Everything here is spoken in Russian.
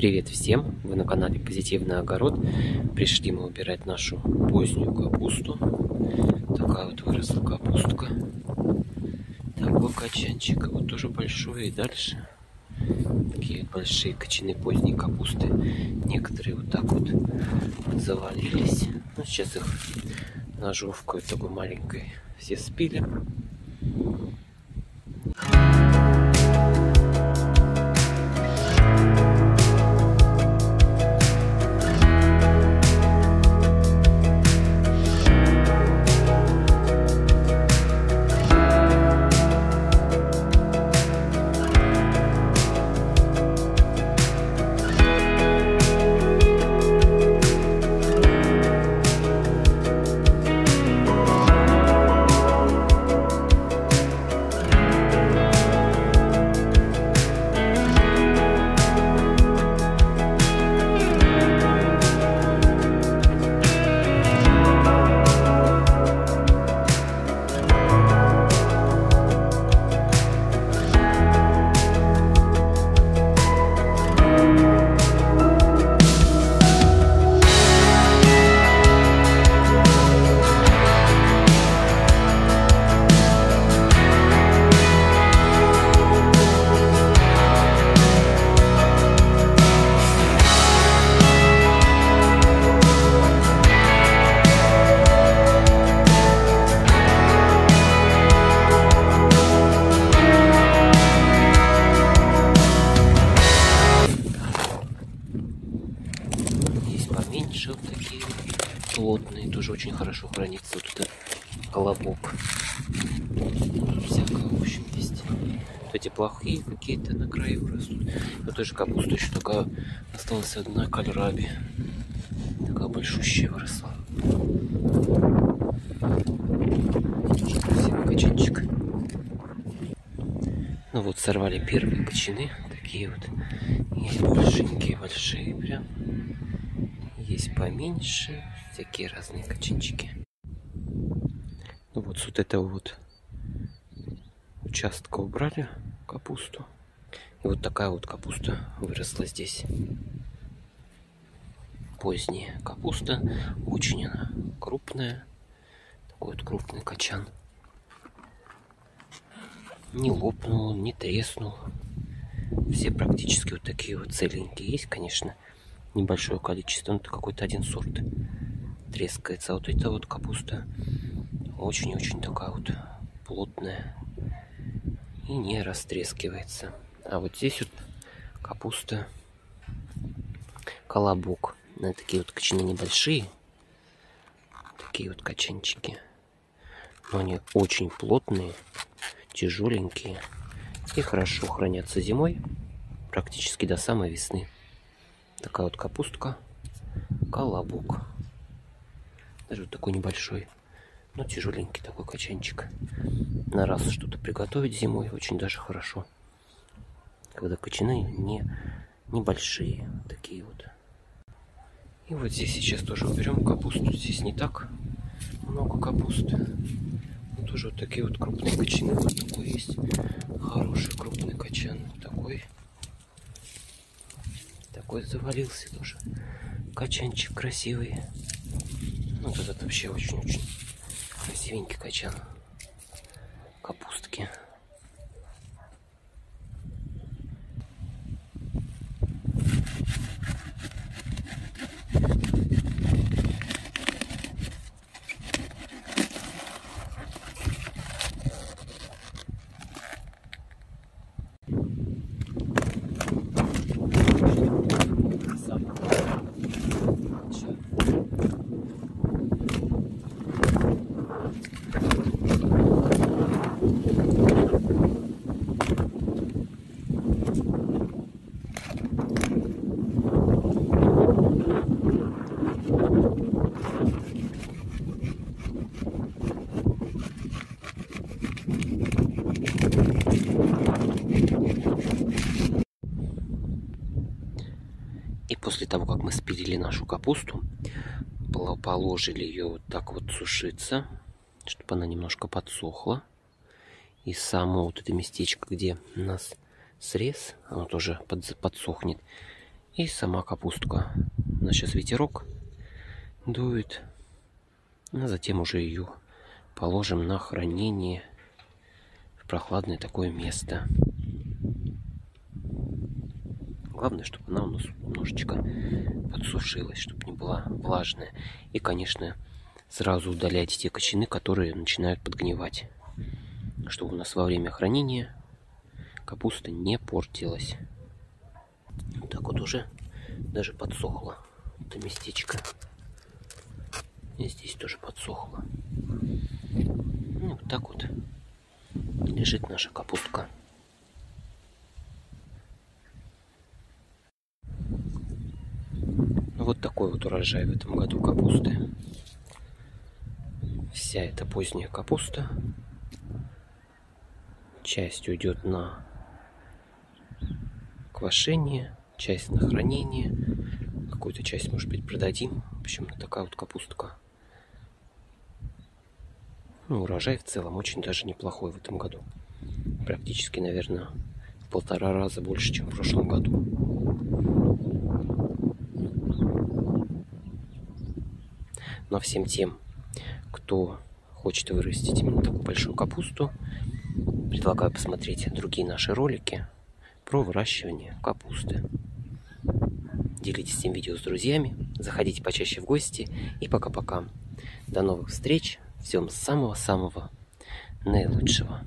Привет всем! Вы на канале Позитивный огород. Пришли мы убирать нашу позднюю капусту. Такая вот выросла капустка. Такой качанчик. Вот тоже большой. И дальше такие большие кочаны поздней капусты. Некоторые вот так вот завалились. Ну, сейчас их ножовкой такой маленькой все спили. Колобок. Всякое, в общем, есть. Вот эти плохие какие-то на краю растут. Вот тоже капуста еще такая осталась одна кальраби. Такая большущая выросла. Красивый качанчик. Ну вот сорвали первые кочаны. Такие вот. Есть большенькие, большие прям. Есть поменьше, всякие разные качинчики. Вот с вот этого вот участка убрали капусту. И вот такая вот капуста выросла здесь. Поздняя капуста. Очень она крупная. Такой вот крупный качан. Не лопнул, не треснул. Все практически вот такие вот целенькие есть, конечно небольшое количество, ну это какой-то один сорт трескается. А вот эта вот капуста очень-очень такая вот плотная и не растрескивается. А вот здесь вот капуста колобок. На такие вот кочаны небольшие. Такие вот качанчики. Но они очень плотные, тяжеленькие и хорошо хранятся зимой, практически до самой весны. Такая вот капустка. Колобок. Даже вот такой небольшой. Но тяжеленький такой качанчик. На раз что-то приготовить зимой очень даже хорошо. Когда кочаны не небольшие. Такие вот. И вот здесь сейчас тоже уберем капусту. Здесь не так много капусты. Но тоже вот такие вот крупные кочаны. Вот такой есть. Хороший крупный качан. Такой такой завалился тоже. Качанчик красивый. Вот этот вообще очень-очень красивенький качан. Капустки. И после того, как мы спилили нашу капусту, положили ее вот так вот сушиться, чтобы она немножко подсохла. И само вот это местечко, где у нас срез, оно тоже подсохнет. И сама капустка. У нас сейчас ветерок дует. А затем уже ее положим на хранение в прохладное такое место. Главное, чтобы она у нас немножечко подсушилась, чтобы не была влажная. И, конечно, сразу удалять те кочаны, которые начинают подгнивать. Чтобы у нас во время хранения капуста не портилась. Вот так вот уже даже подсохло это местечко. И здесь тоже подсохло. Ну, вот так вот лежит наша капустка. Такой вот урожай в этом году капусты. Вся эта поздняя капуста. Часть уйдет на квашение, часть на хранение. Какую-то часть, может быть, продадим. В общем, такая вот капустка. Ну, урожай в целом очень даже неплохой в этом году. Практически, наверное, в полтора раза больше, чем в прошлом году. Но всем тем, кто хочет вырастить именно такую большую капусту, предлагаю посмотреть другие наши ролики про выращивание капусты. Делитесь этим видео с друзьями, заходите почаще в гости и пока-пока. До новых встреч! Всем самого-самого наилучшего.